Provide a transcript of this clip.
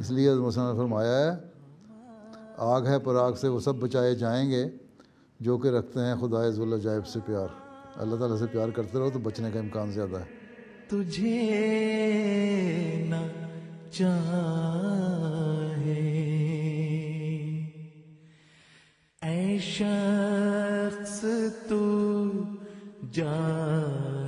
इसलिए हज़रत ने फरमाया है आग है पर आग से वो सब बचाए जाएँगे जो कि रखते हैं खुदा जायब से प्यार। अल्लाह ताला से प्यार करते रहो तो बचने का इम्कान ज़्यादा है। तुझे न चाहे। ऐ शख्स तू जा।